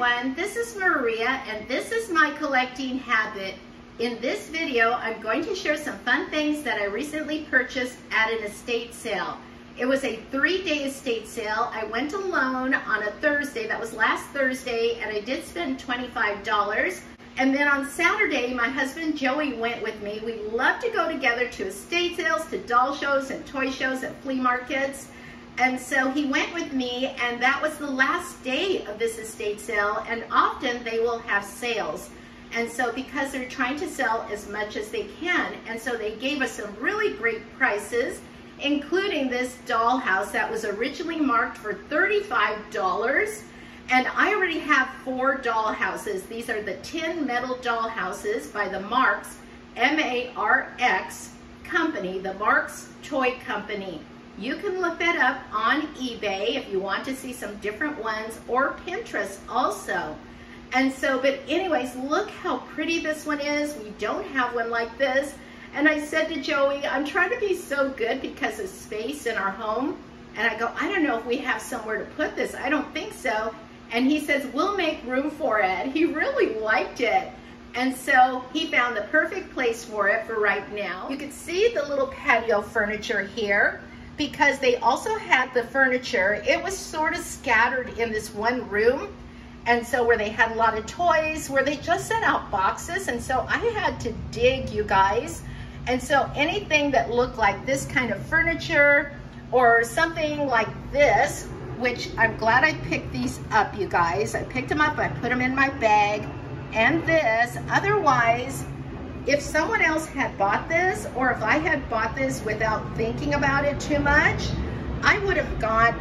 everyone, this is Maria and this is my collecting habit. In this video, I'm going to share some fun things that I recently purchased at an estate sale. It was a three-day estate sale. I went alone on a Thursday, that was last Thursday, and I did spend $25. And then on Saturday, my husband Joey went with me. We love to go together to estate sales, to doll shows and toy shows and flea markets. And so he went with me and that was the last day of this estate sale and often they will have sales. And so because they're trying to sell as much as they can, and so they gave us some really great prices, including this dollhouse that was originally marked for $35. And I already have four dollhouses. These are the tin metal dollhouses by the Marx, M-A-R-X company, the Marx Toy Company. You can look that up on eBay if you want to see some different ones or Pinterest also. And so, but anyways, look how pretty this one is. We don't have one like this. And I said to Joey, I'm trying to be so good because of space in our home. And I go, I don't know if we have somewhere to put this. I don't think so. And he says, we'll make room for it. He really liked it. And so he found the perfect place for it for right now. You can see the little patio furniture here because they also had the furniture. It was sort of scattered in this one room. And so where they had a lot of toys, where they just set out boxes. And so I had to dig, you guys. And so anything that looked like this kind of furniture or something like this, which I'm glad I picked these up, you guys. I picked them up, I put them in my bag, and this. Otherwise, if someone else had bought this, or if I had bought this without thinking about it too much, I would have got,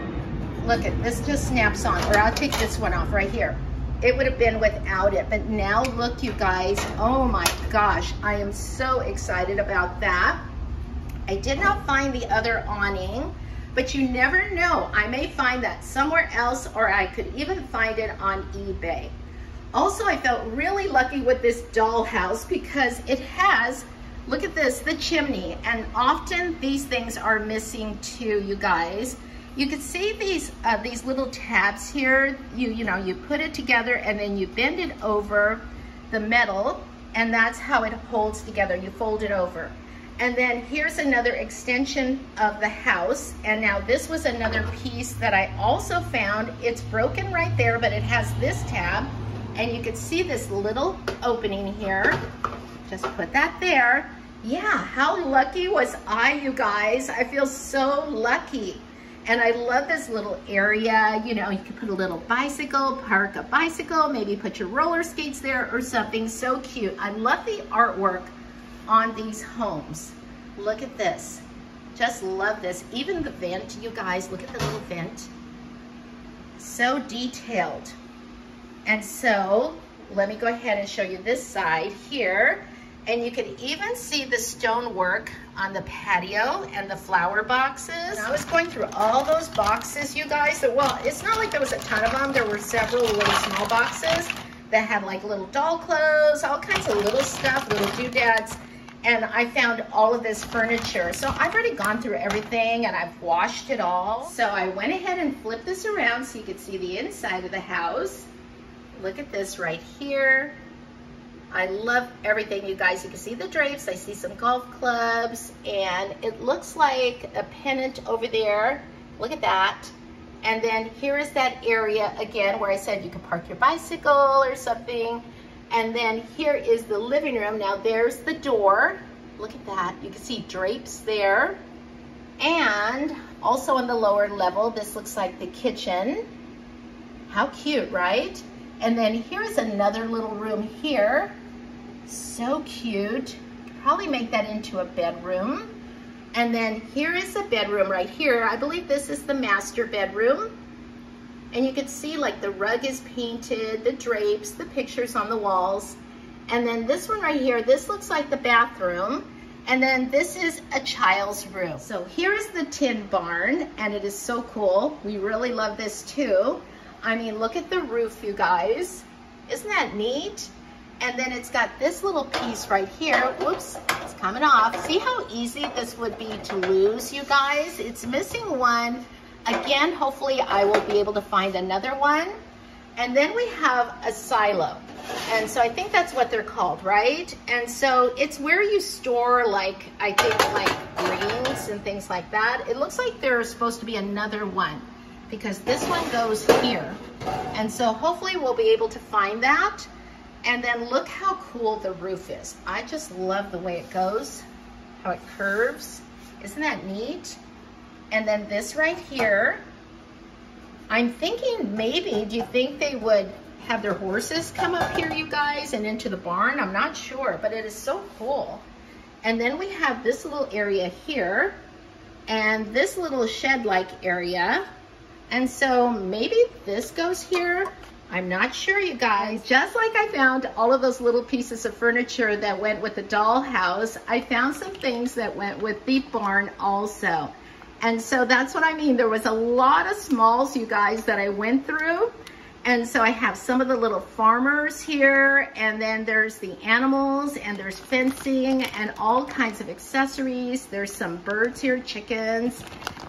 look at this just snaps on, or I'll take this one off right here. It would have been without it, but now look you guys, oh my gosh, I am so excited about that. I did not find the other awning, but you never know. I may find that somewhere else, or I could even find it on eBay. Also, I felt really lucky with this dollhouse because it has, look at this, the chimney. And often these things are missing too, you guys. You can see these uh, these little tabs here. You, you know, you put it together and then you bend it over the metal and that's how it holds together. You fold it over. And then here's another extension of the house. And now this was another piece that I also found. It's broken right there, but it has this tab and you can see this little opening here. Just put that there. Yeah, how lucky was I, you guys? I feel so lucky. And I love this little area. You know, you can put a little bicycle, park a bicycle, maybe put your roller skates there or something so cute. I love the artwork on these homes. Look at this. Just love this. Even the vent, you guys, look at the little vent. So detailed. And so let me go ahead and show you this side here. And you can even see the stonework on the patio and the flower boxes. And I was going through all those boxes, you guys. Well, it's not like there was a ton of them. There were several little small boxes that had like little doll clothes, all kinds of little stuff, little doodads. And I found all of this furniture. So I've already gone through everything and I've washed it all. So I went ahead and flipped this around so you could see the inside of the house. Look at this right here. I love everything, you guys. You can see the drapes. I see some golf clubs, and it looks like a pennant over there. Look at that. And then here is that area again where I said you could park your bicycle or something. And then here is the living room. Now there's the door. Look at that. You can see drapes there. And also on the lower level, this looks like the kitchen. How cute, right? And then here's another little room here. So cute. Probably make that into a bedroom. And then here is a bedroom right here. I believe this is the master bedroom. And you can see like the rug is painted, the drapes, the pictures on the walls. And then this one right here, this looks like the bathroom. And then this is a child's room. So here's the tin barn and it is so cool. We really love this too. I mean, look at the roof, you guys. Isn't that neat? And then it's got this little piece right here. Whoops, it's coming off. See how easy this would be to lose, you guys? It's missing one. Again, hopefully I will be able to find another one. And then we have a silo. And so I think that's what they're called, right? And so it's where you store like, I think like greens and things like that. It looks like there's supposed to be another one because this one goes here. And so hopefully we'll be able to find that. And then look how cool the roof is. I just love the way it goes, how it curves. Isn't that neat? And then this right here, I'm thinking maybe, do you think they would have their horses come up here, you guys, and into the barn? I'm not sure, but it is so cool. And then we have this little area here and this little shed-like area and so maybe this goes here. I'm not sure, you guys. Just like I found all of those little pieces of furniture that went with the dollhouse, I found some things that went with the barn also. And so that's what I mean. There was a lot of smalls, you guys, that I went through. And so I have some of the little farmers here, and then there's the animals, and there's fencing, and all kinds of accessories. There's some birds here, chickens,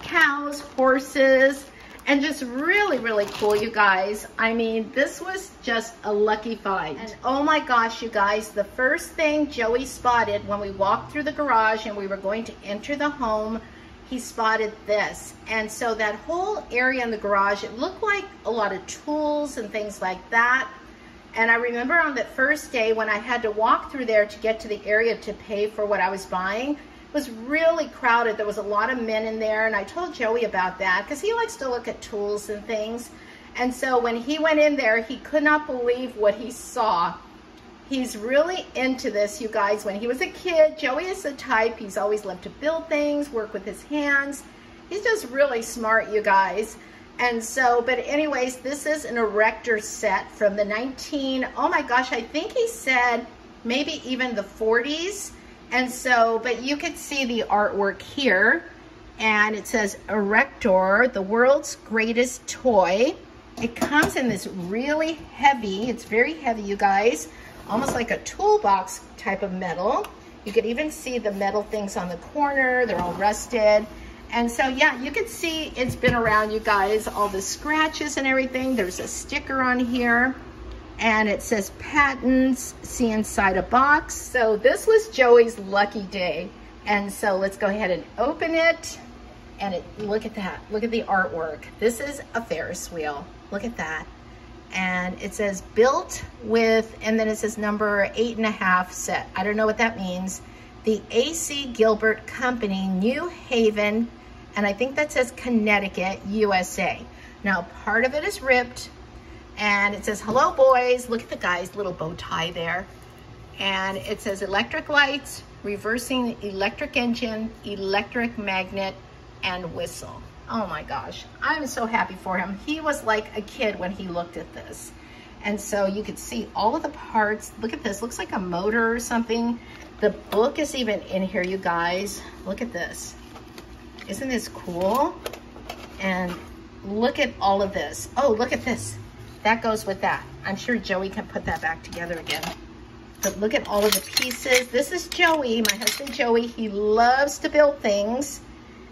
cows, horses, and just really, really cool, you guys. I mean, this was just a lucky find. And oh my gosh, you guys, the first thing Joey spotted when we walked through the garage and we were going to enter the home, he spotted this. And so that whole area in the garage, it looked like a lot of tools and things like that. And I remember on that first day when I had to walk through there to get to the area to pay for what I was buying, was really crowded. There was a lot of men in there, and I told Joey about that because he likes to look at tools and things. And so when he went in there, he could not believe what he saw. He's really into this, you guys. When he was a kid, Joey is the type, he's always loved to build things, work with his hands. He's just really smart, you guys. And so, but anyways, this is an erector set from the 19, oh my gosh, I think he said maybe even the 40s. And so, but you can see the artwork here and it says Erector, the world's greatest toy. It comes in this really heavy, it's very heavy, you guys, almost like a toolbox type of metal. You could even see the metal things on the corner. They're all rusted. And so, yeah, you can see it's been around, you guys, all the scratches and everything. There's a sticker on here and it says patents, see inside a box. So this was Joey's lucky day. And so let's go ahead and open it. And it, look at that, look at the artwork. This is a Ferris wheel, look at that. And it says built with, and then it says number eight and a half set. I don't know what that means. The AC Gilbert Company, New Haven, and I think that says Connecticut, USA. Now part of it is ripped, and it says, hello boys. Look at the guy's little bow tie there. And it says electric lights, reversing electric engine, electric magnet, and whistle. Oh my gosh, I'm so happy for him. He was like a kid when he looked at this. And so you could see all of the parts. Look at this, looks like a motor or something. The book is even in here, you guys. Look at this. Isn't this cool? And look at all of this. Oh, look at this that goes with that. I'm sure Joey can put that back together again. But look at all of the pieces. This is Joey, my husband Joey. He loves to build things.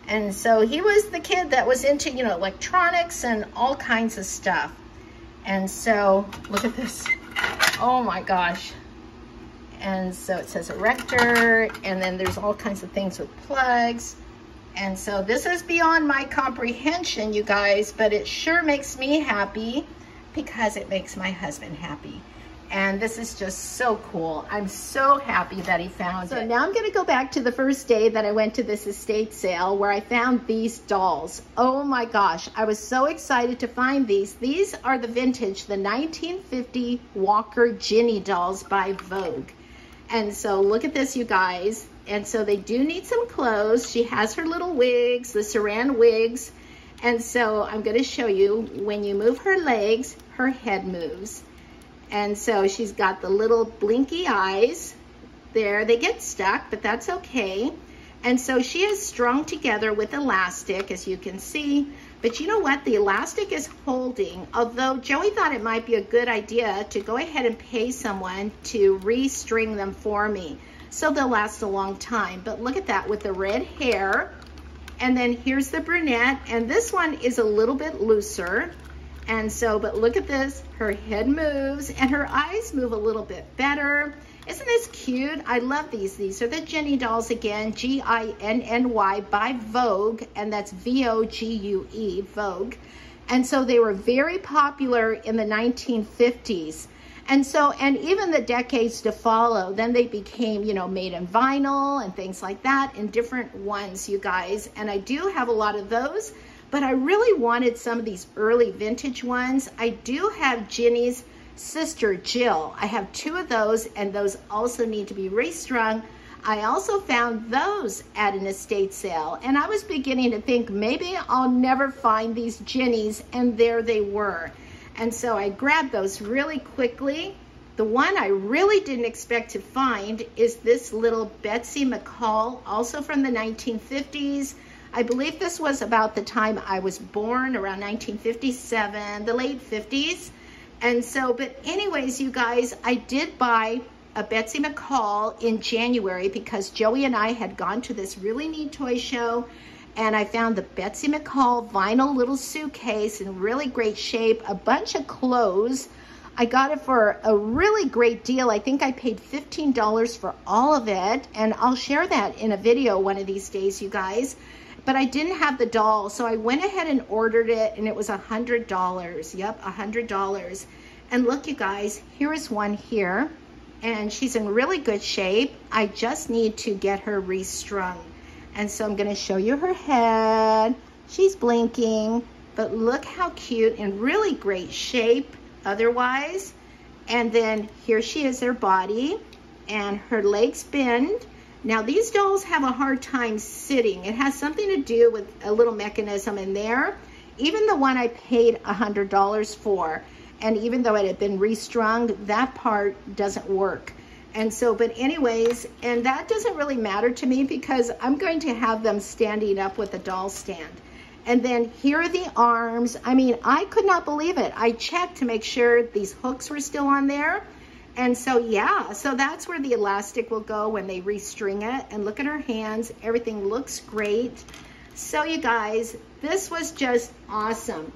And so he was the kid that was into, you know, electronics and all kinds of stuff. And so, look at this. Oh my gosh. And so it says erector, and then there's all kinds of things with plugs. And so this is beyond my comprehension, you guys, but it sure makes me happy because it makes my husband happy. And this is just so cool. I'm so happy that he found so it. So now I'm gonna go back to the first day that I went to this estate sale where I found these dolls. Oh my gosh, I was so excited to find these. These are the vintage, the 1950 Walker Ginny dolls by Vogue. And so look at this, you guys. And so they do need some clothes. She has her little wigs, the saran wigs. And so I'm gonna show you, when you move her legs, her head moves. And so she's got the little blinky eyes there. They get stuck, but that's okay. And so she is strung together with elastic, as you can see. But you know what? The elastic is holding, although Joey thought it might be a good idea to go ahead and pay someone to restring them for me. So they'll last a long time. But look at that with the red hair and then here's the brunette, and this one is a little bit looser. And so, but look at this, her head moves and her eyes move a little bit better. Isn't this cute? I love these. These are the Ginny dolls again, G-I-N-N-Y by Vogue, and that's V-O-G-U-E, Vogue. And so they were very popular in the 1950s. And so, and even the decades to follow, then they became, you know, made in vinyl and things like that in different ones, you guys. And I do have a lot of those, but I really wanted some of these early vintage ones. I do have Ginny's sister, Jill. I have two of those, and those also need to be restrung. I also found those at an estate sale, and I was beginning to think maybe I'll never find these Ginnies, and there they were. And so I grabbed those really quickly. The one I really didn't expect to find is this little Betsy McCall, also from the 1950s. I believe this was about the time I was born, around 1957, the late 50s. And so, but anyways, you guys, I did buy a Betsy McCall in January because Joey and I had gone to this really neat toy show and I found the Betsy McCall vinyl little suitcase in really great shape, a bunch of clothes. I got it for a really great deal. I think I paid $15 for all of it, and I'll share that in a video one of these days, you guys. But I didn't have the doll, so I went ahead and ordered it, and it was a $100. Yep, a $100. And look, you guys, here is one here, and she's in really good shape. I just need to get her restrung. And so I'm gonna show you her head. She's blinking, but look how cute and really great shape otherwise. And then here she is, her body, and her legs bend. Now these dolls have a hard time sitting. It has something to do with a little mechanism in there. Even the one I paid $100 for, and even though it had been restrung, that part doesn't work. And so, but anyways, and that doesn't really matter to me because I'm going to have them standing up with a doll stand. And then here are the arms. I mean, I could not believe it. I checked to make sure these hooks were still on there. And so, yeah, so that's where the elastic will go when they restring it. And look at her hands. Everything looks great. So you guys, this was just awesome.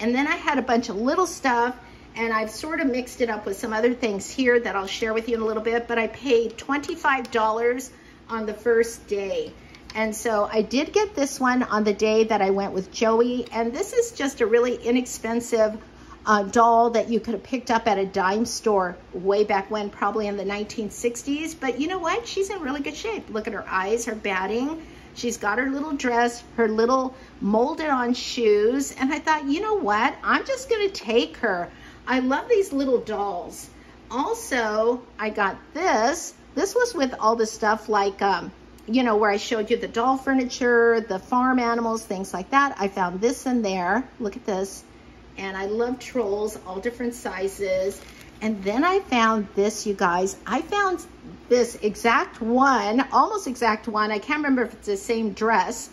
And then I had a bunch of little stuff and I've sort of mixed it up with some other things here that I'll share with you in a little bit, but I paid $25 on the first day. And so I did get this one on the day that I went with Joey, and this is just a really inexpensive uh, doll that you could have picked up at a dime store way back when, probably in the 1960s. But you know what? She's in really good shape. Look at her eyes, her batting. She's got her little dress, her little molded on shoes. And I thought, you know what? I'm just going to take her. I love these little dolls. Also, I got this. This was with all the stuff like, um, you know, where I showed you the doll furniture, the farm animals, things like that. I found this in there. Look at this. And I love trolls, all different sizes. And then I found this, you guys. I found this exact one, almost exact one. I can't remember if it's the same dress,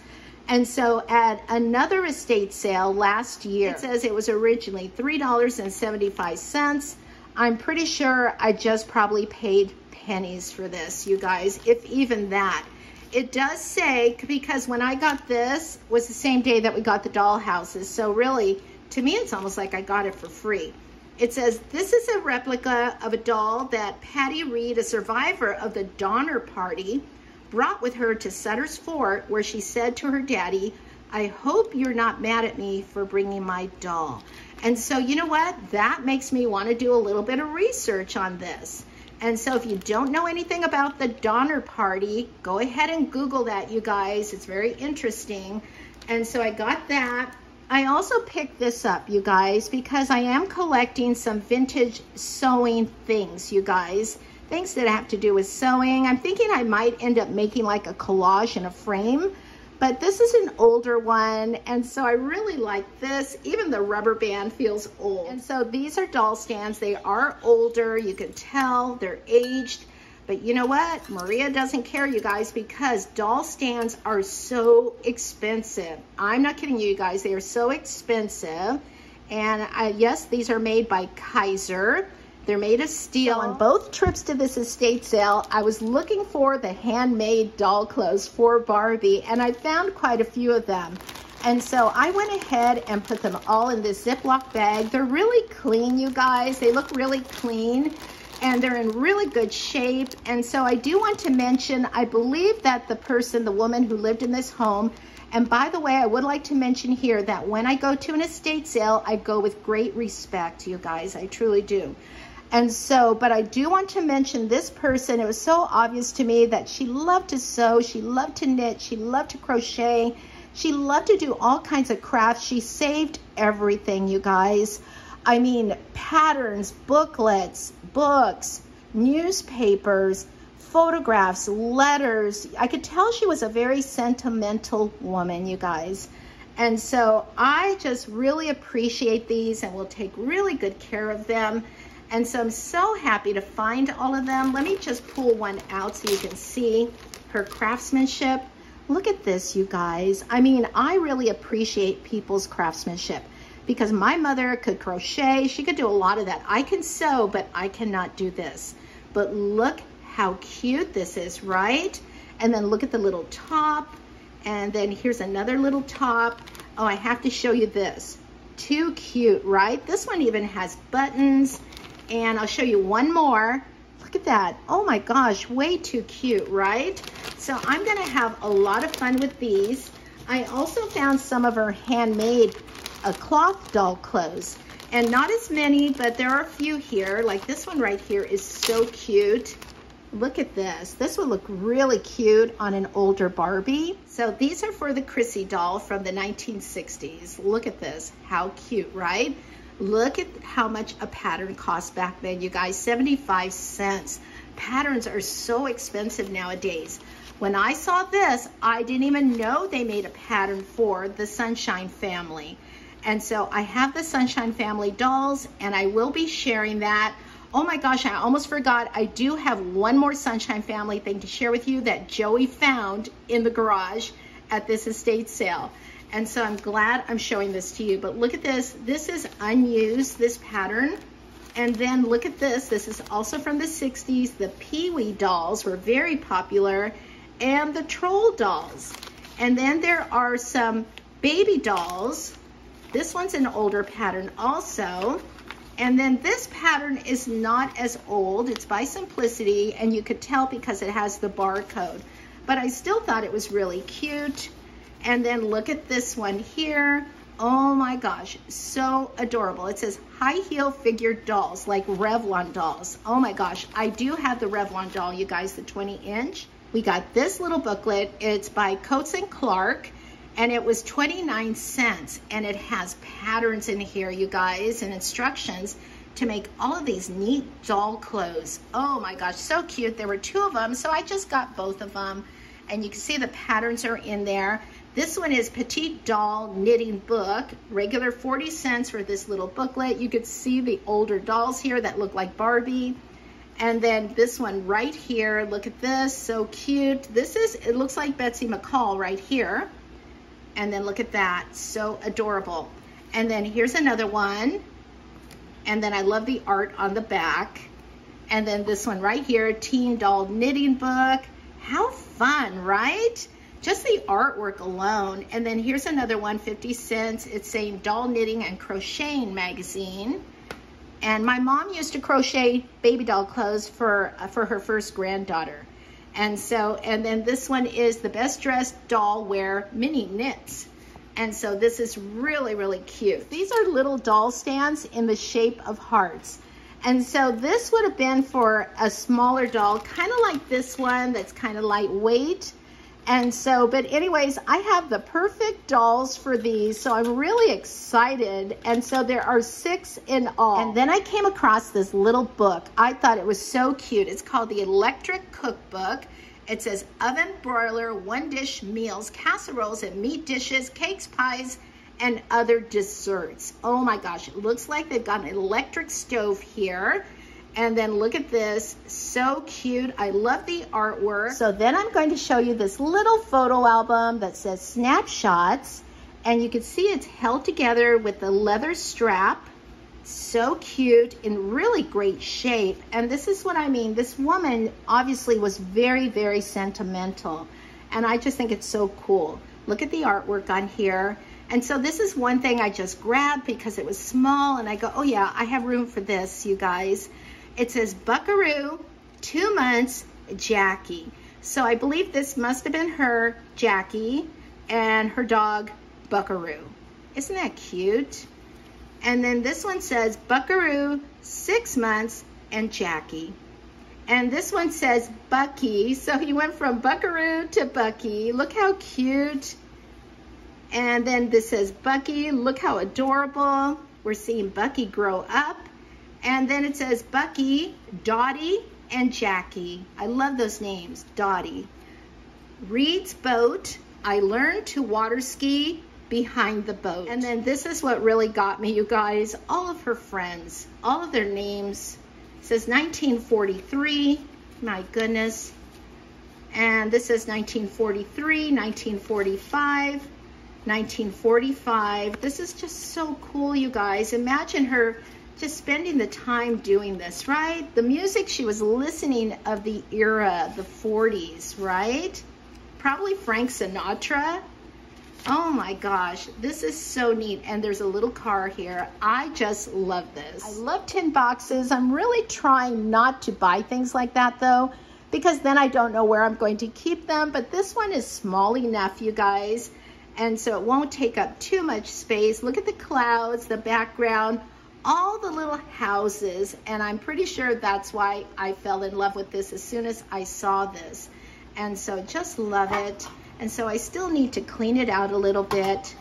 and so at another estate sale last year, it says it was originally $3.75. I'm pretty sure I just probably paid pennies for this, you guys, if even that. It does say, because when I got this, was the same day that we got the doll houses. So really, to me, it's almost like I got it for free. It says, this is a replica of a doll that Patty Reed, a survivor of the Donner Party, brought with her to Sutter's Fort where she said to her daddy, I hope you're not mad at me for bringing my doll. And so, you know what? That makes me want to do a little bit of research on this. And so if you don't know anything about the Donner Party, go ahead and Google that, you guys. It's very interesting. And so I got that. I also picked this up, you guys, because I am collecting some vintage sewing things, you guys things that have to do with sewing. I'm thinking I might end up making like a collage in a frame, but this is an older one. And so I really like this. Even the rubber band feels old. And so these are doll stands. They are older. You can tell they're aged. But you know what? Maria doesn't care, you guys, because doll stands are so expensive. I'm not kidding you, you guys. They are so expensive. And I, yes, these are made by Kaiser. They're made of steel. On both trips to this estate sale, I was looking for the handmade doll clothes for Barbie, and I found quite a few of them. And so I went ahead and put them all in this Ziploc bag. They're really clean, you guys. They look really clean and they're in really good shape. And so I do want to mention, I believe that the person, the woman who lived in this home, and by the way, I would like to mention here that when I go to an estate sale, I go with great respect, you guys. I truly do. And so, but I do want to mention this person. It was so obvious to me that she loved to sew, she loved to knit, she loved to crochet, she loved to do all kinds of crafts. She saved everything, you guys. I mean, patterns, booklets, books, newspapers, photographs, letters. I could tell she was a very sentimental woman, you guys. And so I just really appreciate these and will take really good care of them. And so I'm so happy to find all of them. Let me just pull one out so you can see her craftsmanship. Look at this, you guys. I mean, I really appreciate people's craftsmanship because my mother could crochet. She could do a lot of that. I can sew, but I cannot do this. But look how cute this is, right? And then look at the little top. And then here's another little top. Oh, I have to show you this. Too cute, right? This one even has buttons. And I'll show you one more. Look at that. Oh my gosh, way too cute, right? So I'm gonna have a lot of fun with these. I also found some of her handmade uh, cloth doll clothes. And not as many, but there are a few here. Like this one right here is so cute. Look at this. This would look really cute on an older Barbie. So these are for the Crissy doll from the 1960s. Look at this. How cute, right? Look at how much a pattern cost back then, you guys. 75 cents. Patterns are so expensive nowadays. When I saw this, I didn't even know they made a pattern for the Sunshine family. And so I have the Sunshine family dolls and I will be sharing that. Oh my gosh, I almost forgot. I do have one more Sunshine family thing to share with you that Joey found in the garage at this estate sale. And so I'm glad I'm showing this to you. But look at this. This is unused, this pattern. And then look at this. This is also from the 60s. The Pee-wee dolls were very popular and the troll dolls. And then there are some baby dolls. This one's an older pattern also. And then this pattern is not as old. It's by Simplicity, and you could tell because it has the barcode. But I still thought it was really cute. And then look at this one here. Oh my gosh, so adorable. It says high heel figure dolls, like Revlon dolls. Oh my gosh, I do have the Revlon doll, you guys, the 20 inch. We got this little booklet. It's by Coats and Clark and it was 29 cents and it has patterns in here, you guys, and instructions to make all of these neat doll clothes. Oh my gosh, so cute. There were two of them, so I just got both of them. And you can see the patterns are in there. This one is Petite Doll Knitting Book, regular 40 cents for this little booklet. You could see the older dolls here that look like Barbie. And then this one right here, look at this, so cute. This is, it looks like Betsy McCall right here. And then look at that, so adorable. And then here's another one. And then I love the art on the back. And then this one right here, Teen Doll Knitting Book. How fun, right? Just the artwork alone. And then here's another one, 50 cents. It's saying Doll Knitting and Crocheting Magazine. And my mom used to crochet baby doll clothes for, uh, for her first granddaughter. And so, and then this one is the best dressed doll wear mini knits. And so this is really, really cute. These are little doll stands in the shape of hearts. And so this would have been for a smaller doll, kind of like this one that's kind of lightweight. And so, but anyways, I have the perfect dolls for these, so I'm really excited. And so there are six in all. And then I came across this little book. I thought it was so cute. It's called the Electric Cookbook. It says oven broiler, one dish meals, casseroles and meat dishes, cakes, pies, and other desserts. Oh my gosh, it looks like they've got an electric stove here. And then look at this, so cute. I love the artwork. So then I'm going to show you this little photo album that says snapshots. And you can see it's held together with the leather strap. So cute, in really great shape. And this is what I mean. This woman obviously was very, very sentimental. And I just think it's so cool. Look at the artwork on here. And so this is one thing I just grabbed because it was small and I go, oh yeah, I have room for this, you guys. It says Buckaroo, two months, Jackie. So I believe this must have been her, Jackie, and her dog, Buckaroo. Isn't that cute? And then this one says Buckaroo, six months, and Jackie. And this one says Bucky. So he went from Buckaroo to Bucky. Look how cute. And then this says Bucky. Look how adorable. We're seeing Bucky grow up. And then it says Bucky, Dottie, and Jackie. I love those names, Dottie. Reed's boat. I learned to water ski behind the boat. And then this is what really got me, you guys. All of her friends, all of their names. It says 1943. My goodness. And this is 1943, 1945, 1945. This is just so cool, you guys. Imagine her just spending the time doing this, right? The music she was listening of the era, the 40s, right? Probably Frank Sinatra. Oh my gosh, this is so neat. And there's a little car here. I just love this. I love tin boxes. I'm really trying not to buy things like that though, because then I don't know where I'm going to keep them. But this one is small enough, you guys. And so it won't take up too much space. Look at the clouds, the background all the little houses and I'm pretty sure that's why I fell in love with this as soon as I saw this. And so just love it. And so I still need to clean it out a little bit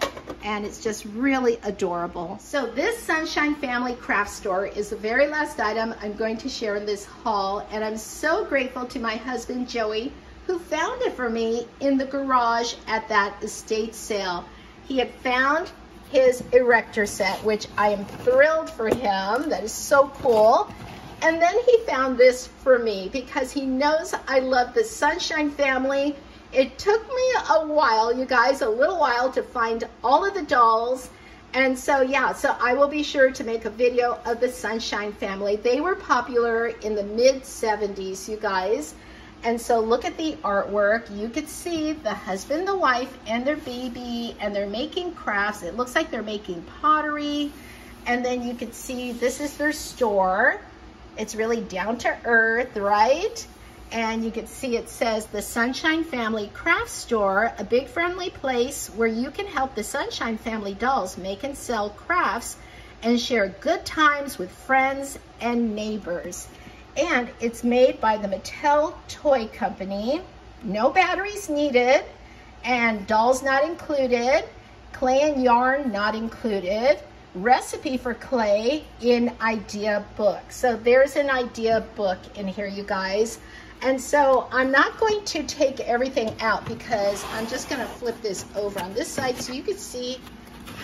and it's just really adorable. So this Sunshine Family Craft Store is the very last item I'm going to share in this haul and I'm so grateful to my husband Joey who found it for me in the garage at that estate sale. He had found his erector set, which I am thrilled for him. That is so cool. And then he found this for me because he knows I love the Sunshine family. It took me a while, you guys, a little while to find all of the dolls. And so, yeah, so I will be sure to make a video of the Sunshine family. They were popular in the mid 70s, you guys. And so look at the artwork. You could see the husband, the wife, and their baby, and they're making crafts. It looks like they're making pottery. And then you could see this is their store. It's really down to earth, right? And you can see it says the Sunshine Family Craft Store, a big friendly place where you can help the Sunshine Family dolls make and sell crafts and share good times with friends and neighbors and it's made by the Mattel Toy Company. No batteries needed, and dolls not included, clay and yarn not included, recipe for clay in idea book. So there's an idea book in here, you guys. And so I'm not going to take everything out because I'm just gonna flip this over on this side so you can see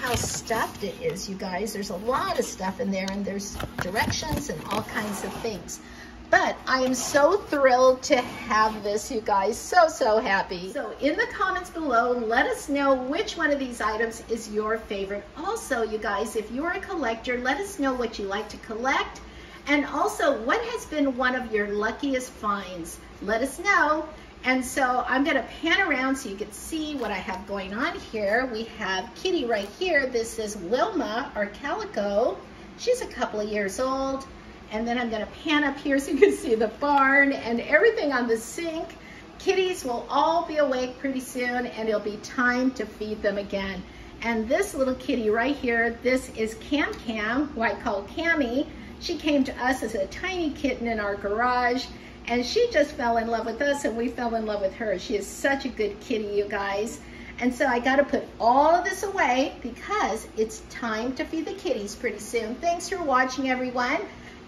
how stuffed it is, you guys. There's a lot of stuff in there and there's directions and all kinds of things. But I am so thrilled to have this, you guys. So, so happy. So in the comments below, let us know which one of these items is your favorite. Also, you guys, if you're a collector, let us know what you like to collect. And also, what has been one of your luckiest finds? Let us know. And so I'm gonna pan around so you can see what I have going on here. We have Kitty right here. This is Wilma, our calico. She's a couple of years old. And then I'm gonna pan up here so you can see the barn and everything on the sink. Kitties will all be awake pretty soon and it'll be time to feed them again. And this little kitty right here, this is Cam Cam, who I call Cammy. She came to us as a tiny kitten in our garage and she just fell in love with us and we fell in love with her. She is such a good kitty, you guys. And so I gotta put all of this away because it's time to feed the kitties pretty soon. Thanks for watching, everyone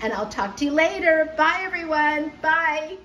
and I'll talk to you later. Bye, everyone. Bye.